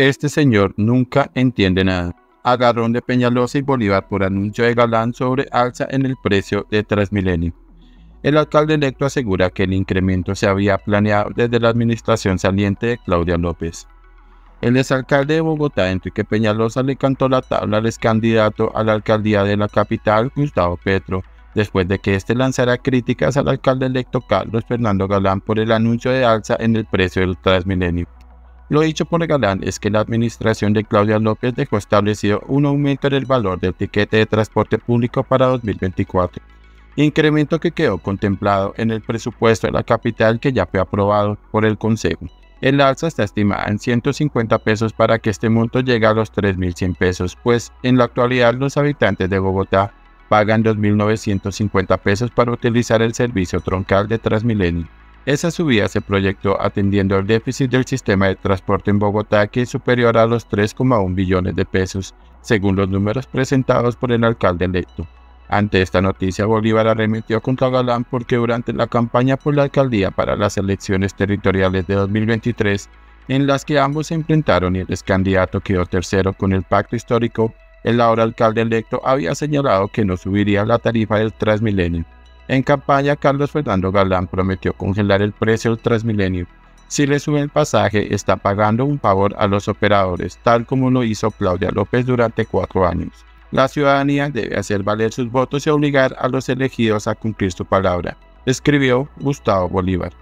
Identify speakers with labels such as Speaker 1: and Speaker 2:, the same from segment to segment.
Speaker 1: Este señor nunca entiende nada. Agarrón de Peñalosa y Bolívar por anuncio de Galán sobre alza en el precio de Transmilenio. El alcalde electo asegura que el incremento se había planeado desde la administración saliente de Claudia López. El exalcalde de Bogotá, Enrique Peñalosa, le cantó la tabla al ex candidato a la alcaldía de la capital, Gustavo Petro, después de que éste lanzara críticas al alcalde electo Carlos Fernando Galán por el anuncio de alza en el precio del Transmilenio. Lo dicho por Galán es que la administración de Claudia López dejó establecido un aumento en el valor del tiquete de transporte público para 2024, incremento que quedó contemplado en el presupuesto de la capital que ya fue aprobado por el Consejo. El alza está estimada en 150 pesos para que este monto llegue a los 3.100 pesos, pues en la actualidad los habitantes de Bogotá pagan 2.950 pesos para utilizar el servicio troncal de Transmilenio. Esa subida se proyectó atendiendo al déficit del sistema de transporte en Bogotá que es superior a los 3,1 billones de pesos, según los números presentados por el alcalde electo. Ante esta noticia, Bolívar arremetió contra Galán porque durante la campaña por la alcaldía para las elecciones territoriales de 2023, en las que ambos se enfrentaron y el ex candidato quedó tercero con el pacto histórico, el ahora alcalde electo había señalado que no subiría la tarifa del Transmilenio. En campaña, Carlos Fernando Galán prometió congelar el precio del Transmilenio. Si le sube el pasaje, está pagando un favor a los operadores, tal como lo hizo Claudia López durante cuatro años. La ciudadanía debe hacer valer sus votos y obligar a los elegidos a cumplir su palabra, escribió Gustavo Bolívar.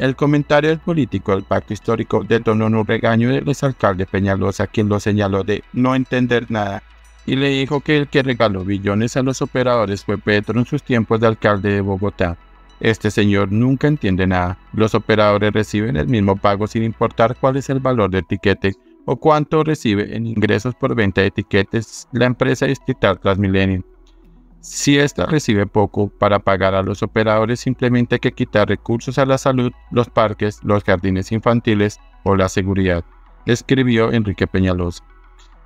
Speaker 1: El comentario del político del pacto histórico detonó un regaño del exalcalde Peñalosa, quien lo señaló de no entender nada y le dijo que el que regaló billones a los operadores fue Petro en sus tiempos de alcalde de Bogotá. Este señor nunca entiende nada. Los operadores reciben el mismo pago sin importar cuál es el valor del etiquete o cuánto recibe en ingresos por venta de etiquetes la empresa distrital Transmilenio. Si ésta recibe poco para pagar a los operadores, simplemente hay que quitar recursos a la salud, los parques, los jardines infantiles o la seguridad, escribió Enrique Peñalosa.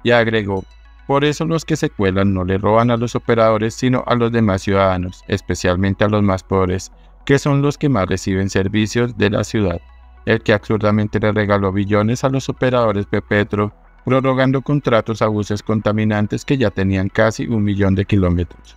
Speaker 1: Y agregó, por eso los que se cuelan no le roban a los operadores, sino a los demás ciudadanos, especialmente a los más pobres, que son los que más reciben servicios de la ciudad. El que absurdamente le regaló billones a los operadores de Petro, prorrogando contratos a buses contaminantes que ya tenían casi un millón de kilómetros.